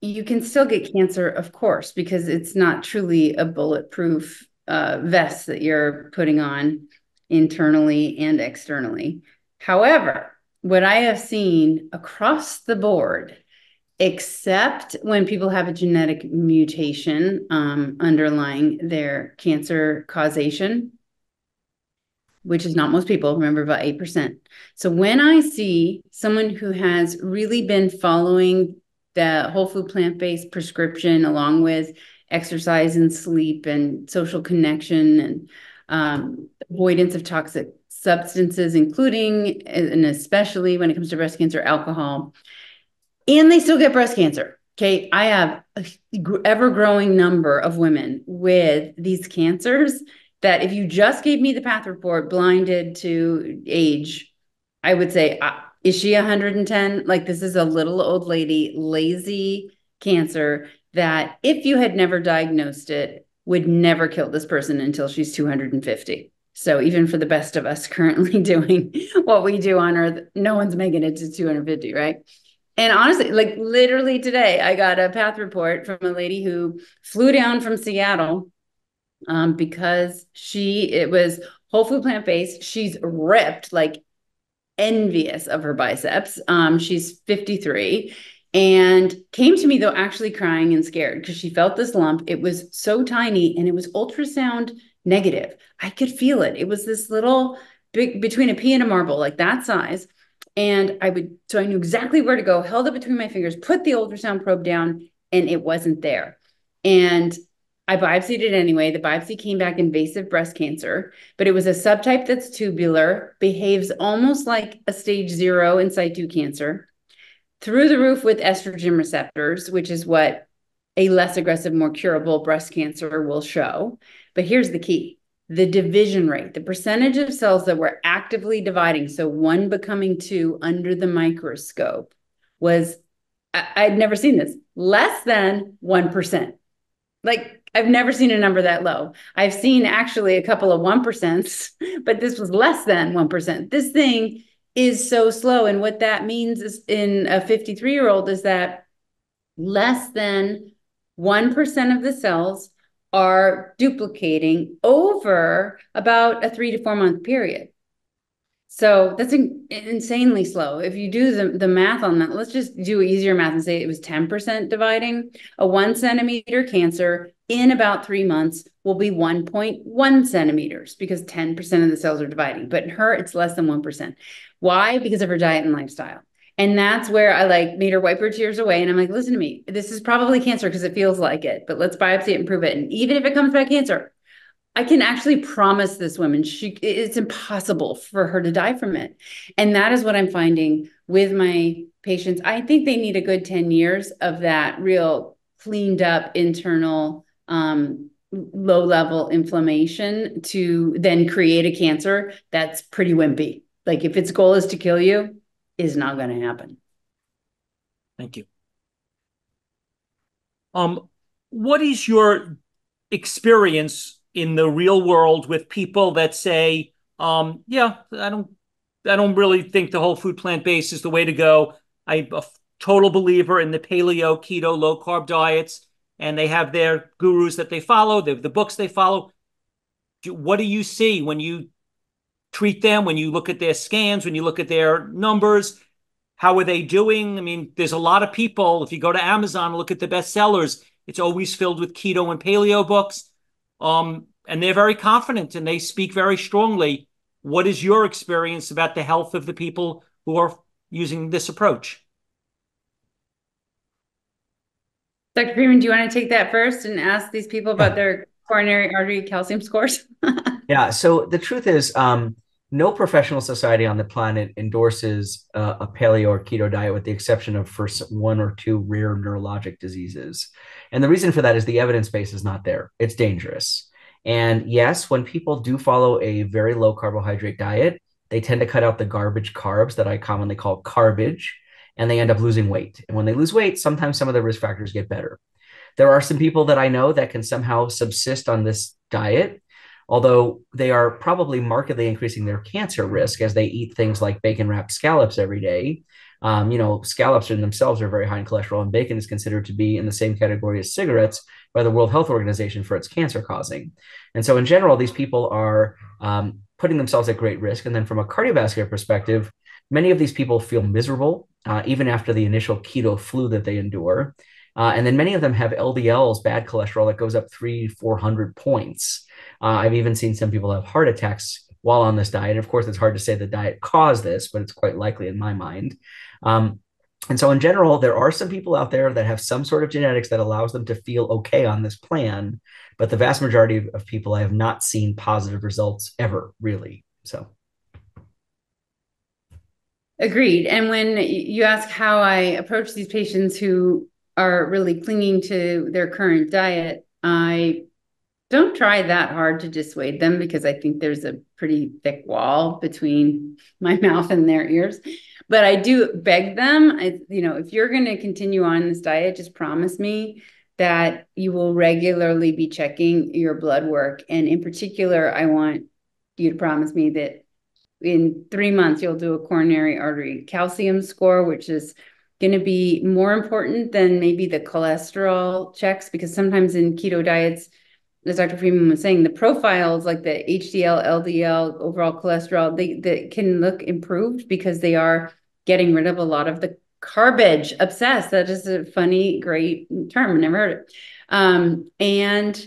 you can still get cancer, of course, because it's not truly a bulletproof uh, vest that you're putting on internally and externally. However, what I have seen across the board, except when people have a genetic mutation um, underlying their cancer causation, which is not most people, remember about 8%. So when I see someone who has really been following the whole food plant based prescription along with exercise and sleep and social connection and um, avoidance of toxic substances, including and especially when it comes to breast cancer, alcohol, and they still get breast cancer. Okay, I have an ever growing number of women with these cancers that if you just gave me the path report blinded to age, I would say, uh, is she 110? Like, this is a little old lady, lazy cancer that if you had never diagnosed it, would never kill this person until she's 250. So even for the best of us currently doing what we do on earth, no one's making it to 250, right? And honestly, like literally today, I got a path report from a lady who flew down from Seattle um, because she it was whole food plant based. She's ripped, like envious of her biceps. Um, she's 53 and came to me though actually crying and scared because she felt this lump. It was so tiny and it was ultrasound negative. I could feel it. It was this little big between a pea and a marble, like that size. And I would, so I knew exactly where to go, held it between my fingers, put the ultrasound probe down, and it wasn't there. And I biopsied it anyway. The biopsy came back invasive breast cancer, but it was a subtype that's tubular, behaves almost like a stage zero in situ cancer, through the roof with estrogen receptors, which is what a less aggressive, more curable breast cancer will show. But here's the key the division rate, the percentage of cells that were actively dividing, so one becoming two under the microscope, was I- would never seen this less than 1%. Like I've never seen a number that low. I've seen actually a couple of 1%, but this was less than 1%. This thing is so slow. And what that means is in a 53 year old is that less than 1% of the cells are duplicating over about a three to four month period. So that's in, insanely slow. If you do the, the math on that, let's just do easier math and say it was 10% dividing. A one centimeter cancer in about three months will be 1.1 centimeters because 10% of the cells are dividing. But in her, it's less than 1%. Why? Because of her diet and lifestyle. And that's where I like made her wipe her tears away. And I'm like, listen to me, this is probably cancer because it feels like it, but let's biopsy it and prove it. And even if it comes back cancer, I can actually promise this woman she it's impossible for her to die from it. And that is what I'm finding with my patients. I think they need a good 10 years of that real cleaned up internal um, low level inflammation to then create a cancer that's pretty wimpy. Like if its goal is to kill you, is not going to happen. Thank you. Um, what is your experience in the real world with people that say, um, yeah, I don't I don't really think the whole food plant based is the way to go. I'm a total believer in the paleo, keto, low carb diets and they have their gurus that they follow, they have the books they follow. What do you see when you treat them, when you look at their scans, when you look at their numbers? How are they doing? I mean, there's a lot of people. If you go to Amazon and look at the bestsellers, it's always filled with keto and paleo books. Um, and they're very confident and they speak very strongly. What is your experience about the health of the people who are using this approach? Dr. Freeman, do you want to take that first and ask these people about their coronary artery calcium scores? yeah. So the truth is, um, no professional society on the planet endorses uh, a paleo or keto diet with the exception of for one or two rare neurologic diseases. And the reason for that is the evidence base is not there. It's dangerous. And yes, when people do follow a very low carbohydrate diet, they tend to cut out the garbage carbs that I commonly call carbage and they end up losing weight. And when they lose weight, sometimes some of the risk factors get better. There are some people that I know that can somehow subsist on this diet, although they are probably markedly increasing their cancer risk as they eat things like bacon wrapped scallops every day Um, you know, scallops in themselves are very high in cholesterol, and bacon is considered to be in the same category as cigarettes by the World Health Organization for its cancer causing. And so, in general, these people are um, putting themselves at great risk. And then, from a cardiovascular perspective, many of these people feel miserable uh, even after the initial keto flu that they endure. Uh, and then many of them have LDLs, bad cholesterol, that goes up three, 400 points. Uh, I've even seen some people have heart attacks while on this diet. And Of course, it's hard to say the diet caused this, but it's quite likely in my mind. Um, and so, in general, there are some people out there that have some sort of genetics that allows them to feel okay on this plan. But the vast majority of, of people I have not seen positive results ever, really. So. Agreed. And when you ask how I approach these patients who are really clinging to their current diet, I don't try that hard to dissuade them because I think there's a pretty thick wall between my mouth and their ears. But I do beg them, I, you know, if you're going to continue on this diet, just promise me that you will regularly be checking your blood work. And in particular, I want you to promise me that in three months, you'll do a coronary artery calcium score, which is going to be more important than maybe the cholesterol checks, because sometimes in keto diets, as Dr. Freeman was saying, the profiles like the HDL, LDL, overall cholesterol, they, they can look improved because they are getting rid of a lot of the garbage. obsessed. That is a funny, great term. I never heard it. Um, and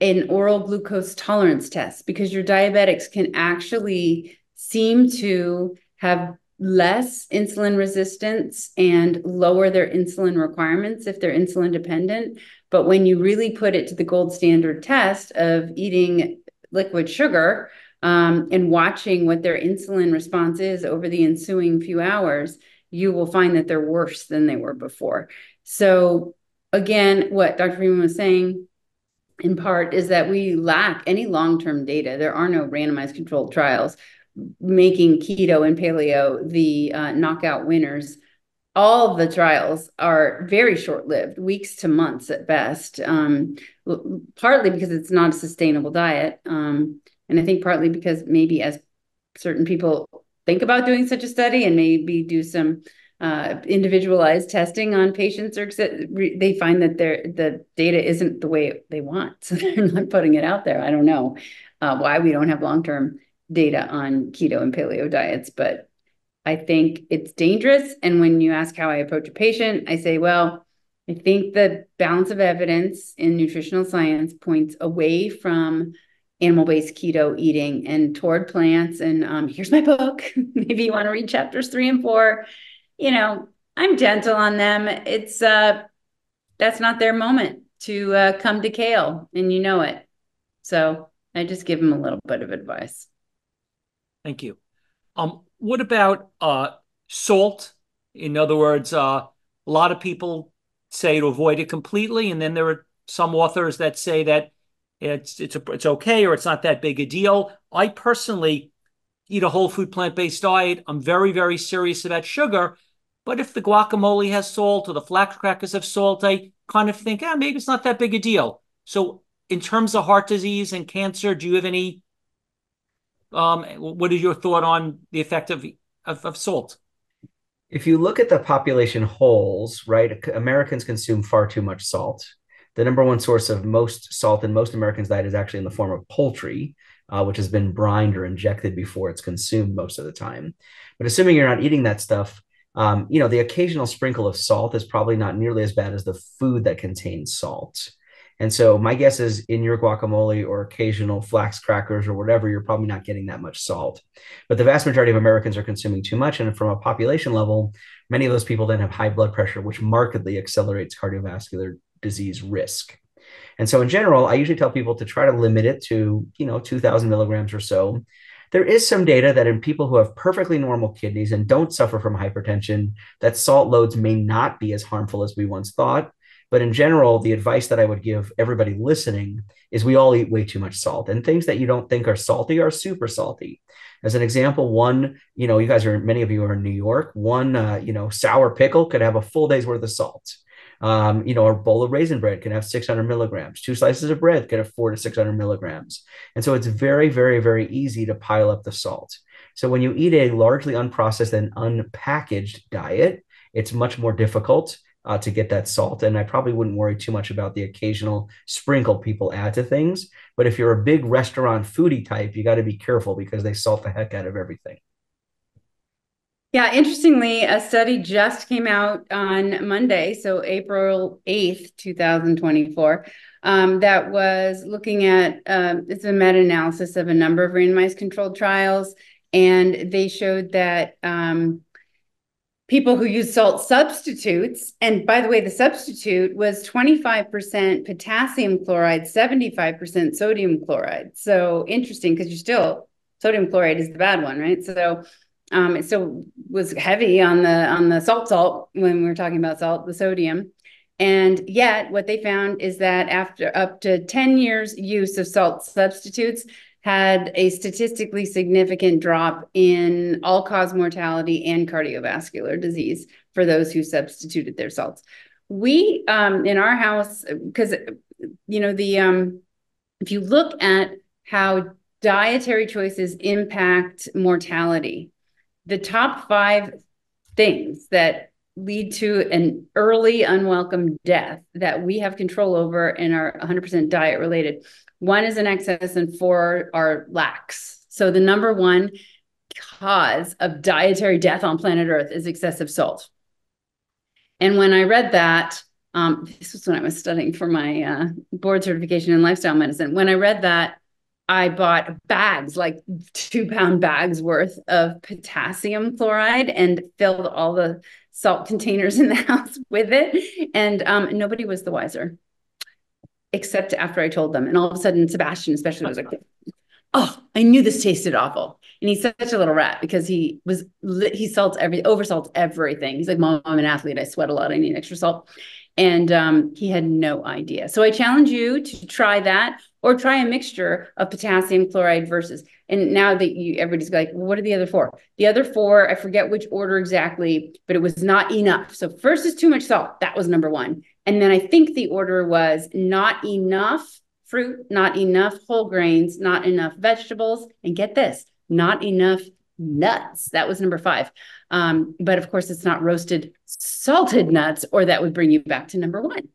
an oral glucose tolerance test because your diabetics can actually seem to have less insulin resistance and lower their insulin requirements if they're insulin dependent. But when you really put it to the gold standard test of eating liquid sugar um, and watching what their insulin response is over the ensuing few hours, you will find that they're worse than they were before. So, again, what Dr. Freeman was saying in part is that we lack any long term data. There are no randomized controlled trials making keto and paleo the uh, knockout winners all the trials are very short lived, weeks to months at best, um, partly because it's not a sustainable diet. Um, and I think partly because maybe as certain people think about doing such a study and maybe do some uh, individualized testing on patients or they find that their the data isn't the way they want so they're not putting it out there i don't know uh, why we don't have long-term data on keto and paleo diets, but I think it's dangerous. And when you ask how I approach a patient, I say, well, I think the balance of evidence in nutritional science points away from animal based keto eating and toward plants. And um, here's my book. Maybe you want to read chapters three and four. You know, I'm gentle on them. It's uh, that's not their moment to uh, come to kale, and you know it. So I just give them a little bit of advice. Thank you. Um, what about uh, salt? In other words, uh, a lot of people say to avoid it completely, and then there are some authors that say that it's it's a, it's okay or it's not that big a deal. I personally eat a whole food plant based diet. I'm very very serious about sugar, but if the guacamole has salt or the flax crackers have salt, I kind of think, ah, maybe it's not that big a deal. So, in terms of heart disease and cancer, do you have any um, what is your thought on the effect of, of, of salt? If you look at the population wholes, right, Americans consume far too much salt. The number one source of most salt in most Americans' diet is actually in the form of poultry, uh, which has been brined or injected before it's consumed most of the time. But assuming you're not eating that stuff, um, you know, the occasional sprinkle of salt is probably not nearly as bad as the food that contains salt. And so my guess is in your guacamole or occasional flax crackers or whatever, you're probably not getting that much salt. But the vast majority of Americans are consuming too much. And from a population level, many of those people then have high blood pressure, which markedly accelerates cardiovascular disease risk. And so in general, I usually tell people to try to limit it to, you know, 2000 milligrams or so. There is some data that in people who have perfectly normal kidneys and don't suffer from hypertension, that salt loads may not be as harmful as we once thought. But in general, the advice that I would give everybody listening is we all eat way too much salt and things that you don't think are salty are super salty. As an example, one, you know, you guys are, many of you are in New York, one, uh, you know, sour pickle could have a full day's worth of salt. Um, you know, a bowl of raisin bran can have 600 milligrams. Two slices of bread can have four to 600 milligrams. And so it's very, very, very easy to pile up the salt. So when you eat a largely unprocessed and unpackaged diet, it's much more difficult uh, to get that salt. And I probably wouldn't worry too much about the occasional sprinkle people add to things. But if you're a big restaurant foodie type, you got to be careful because they salt the heck out of everything. Yeah, interestingly, a study just came out on Monday, so April 8th, 2024, um, that was looking at um, it's a meta analysis of a number of randomized controlled trials. And they showed that um, people who use salt substitutes, and by the way, the substitute was 25% potassium chloride, 75% sodium chloride. So interesting because you're still, sodium chloride is the bad one, right? So um, it still was heavy on the on the salt salt when we were talking about salt, the sodium. And yet, what they found is that after up to 10 years use of salt substitutes, had a statistically significant drop in all cause mortality and cardiovascular disease for those who substituted their salts. We um, in our house, because you know the um, if you look at how dietary choices impact mortality, the top five things that lead to an early unwelcome death that we have control over and are 100% diet related one is an excess and four are lacks. So the number one cause of dietary death on planet Earth is excessive salt. And when I read that, um, this was when I was studying for my uh, board certification in lifestyle medicine. When I read that, I bought bags, like two pound bags worth of potassium chloride and filled all the salt containers in the house with it. And um, nobody was the wiser except after I told them. And all of a sudden, Sebastian, especially, was like, "Oh, I knew this tasted awful." And he's such a little rat because he was he salts every oversalts everything. He's like, "Mom, I'm an athlete. I sweat a lot. I need extra salt." And um, he had no idea. So I challenge you to try that or try a mixture of potassium chloride versus. And now that you everybody's like, well, what are the other four? The other four, I forget which order exactly, but it was not enough. So first is too much salt. That was number one. And then I think the order was not enough fruit, not enough whole grains, not enough vegetables, and get this, not enough nuts. That was number five. Um, but of course, it's not roasted salted nuts, or that would bring you back to number one.